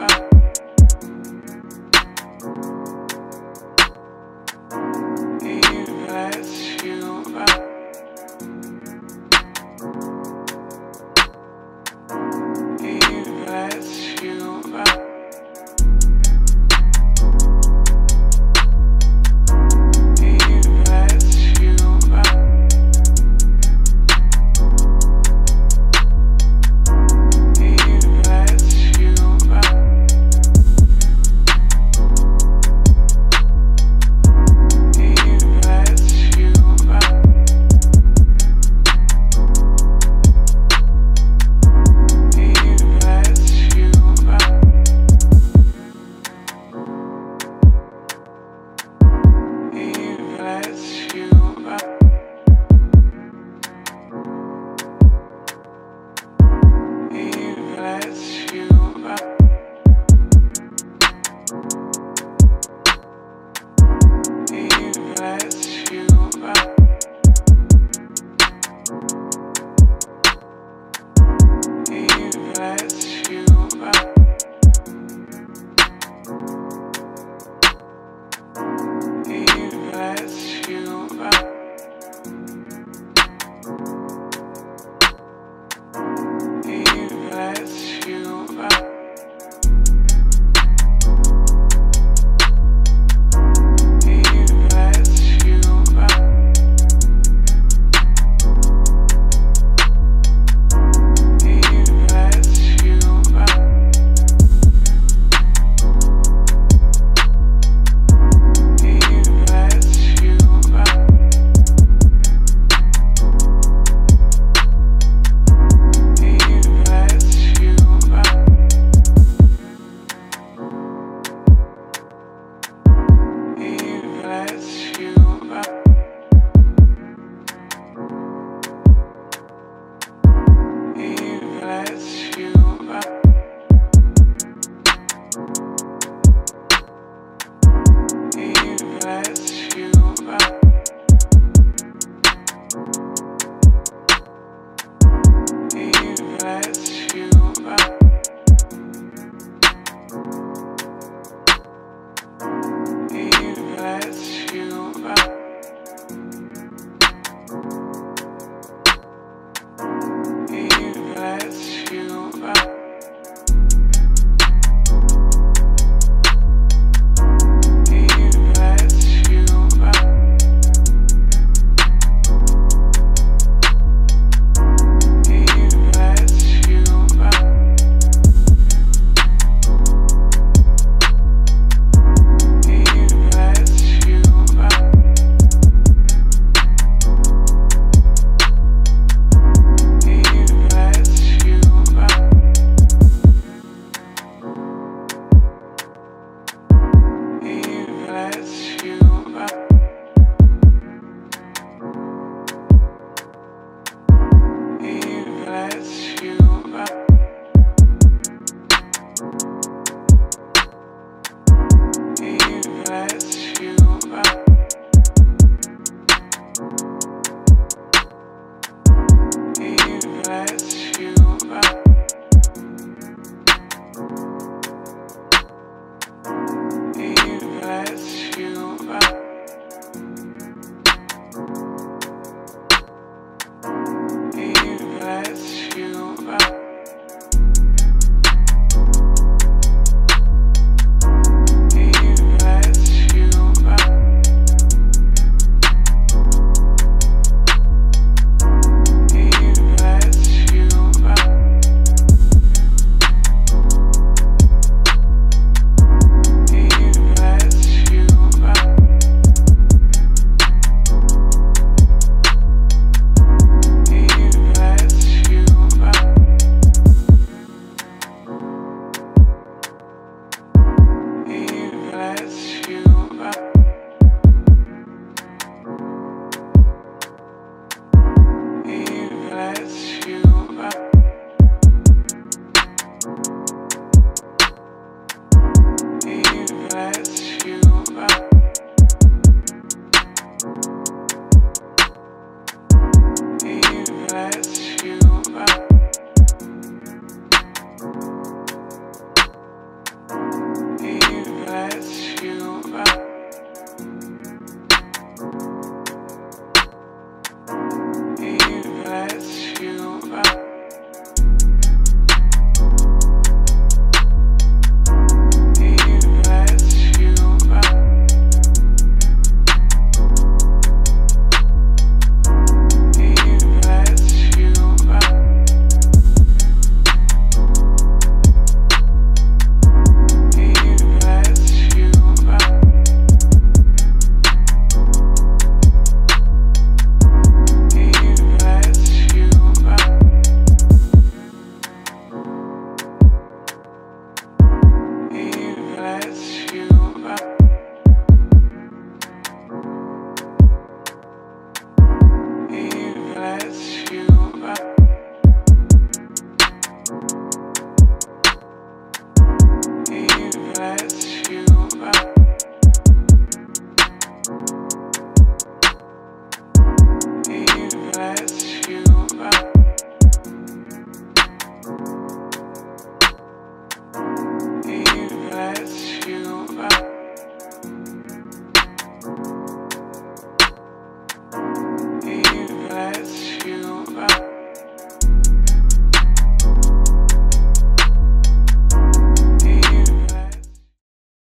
bye.